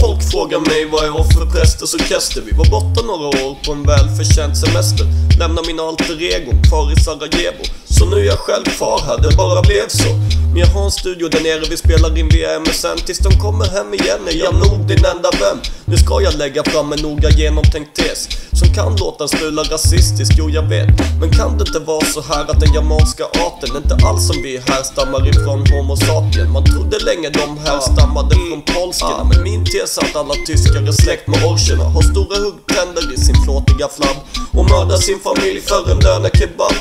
Folk frågar mig vad jag har för prästers orkester Vi var borta några år på en välförtjänt semester. Lämnar mina alter egon kvar i Sarajevo. Så nu är jag själv kvar här, det bara blev så. Men jag har en studio där nere, vi spelar in via MSN Tills de kommer hem igen är jag nog din enda vän. Nu ska jag lägga fram en noga genomtänkt tes Som kan låta en smula rasistisk, jo jag vet. Men kan det inte vara så här att den germanska arten Inte alls som vi härstammar ifrån Homo sapien Man trodde länge de härstammade från polsken Men min tes är att alla tyskar är släkt med orcherna Har stora huggtänder i sin flåtiga flabb Och mördar sin familj för en lönekebab.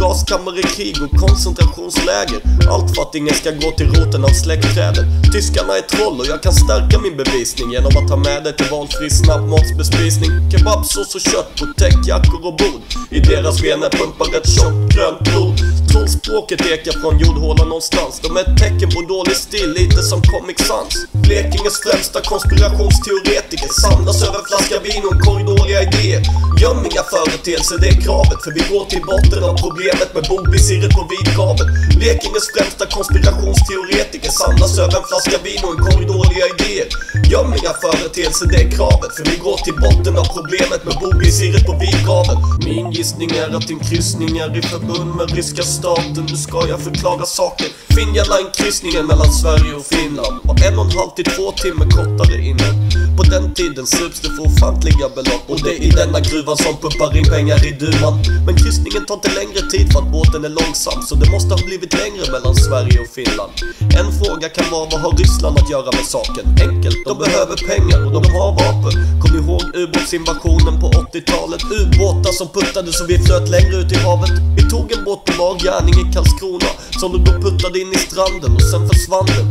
Gaskammare-krig och koncentrationsläger. Allt för att ingen ska gå till roten av släktträdet. Tyskarna är troll och jag kan stärka min bevisning Genom att ta med dig till valfri snabbmatsbespisning. Kebabsås och kött på täckjackor och bord. I deras vener pumpar ett tjockt grönt blod. Tonspråket ekar från jordhålan någonstans. De är ett tecken på dålig stil, lite som Comic Sans. Blekinges främsta konspirationsteoretiker Samlas över en flaska vin och en korridoriga idéer. Göm inga företeelser, det är kravet För vi går till botten av problemet med bogvisiret på vidgavel Blekinges främsta konspirationsteoretiker Samlas över en flaska vin och en korridoriga idéer. Göm inga företeelser, det är kravet För vi går till botten av problemet med bogvisiret på vidgavel Min gissning är att din kryssning är i förbund med ryska staten Nu ska jag förklara saker. Finja line-kryssningen mellan Sverige och Finland. Var en och en halv till två timmar kortare innan. På den tiden sups det för ofantliga belopp Och det är i denna gruvan som pumpar in pengar i duman Men kryssningen tar inte längre tid för att båten är långsam Så det måste ha blivit längre mellan Sverige och Finland. En fråga kan vara vad har Ryssland att göra med saken? Enkelt, de behöver pengar och de har vapen. Kom ihåg ubåtsinvasionen på 80-talet? Ubåtar som puttade så vi flöt längre ut i havet. Vi tog en båt på bar gärning i Karlskrona Som de då puttade in i stranden och sen försvann den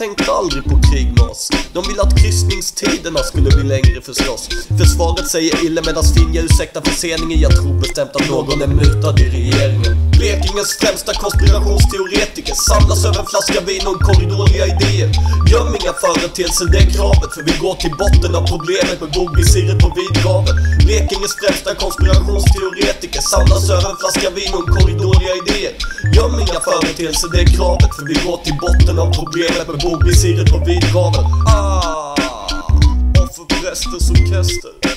tänkte aldrig på krig med oss. De ville att kryssningstiderna skulle bli längre förstås. Försvaret säger illa medan Finja ursäktar förseningen. Jag tror bestämt att någon är mutad i regeringen. Blekinges främsta konspirationsteoretiker Samlas över en flaska vin och en korridoriga idéer. Göm inga företeelser, det är kravet För vi går till botten av problemet med bogvisiret på vidgaveln Blekinges främsta konspirationsteoretiker Samlas över en flaska vin och en korridoriga idéer. Göm inga företeelser, det är kravet För vi går till botten av problemet med bogvisiret på vidgaveln Ah, offerprästers orkester.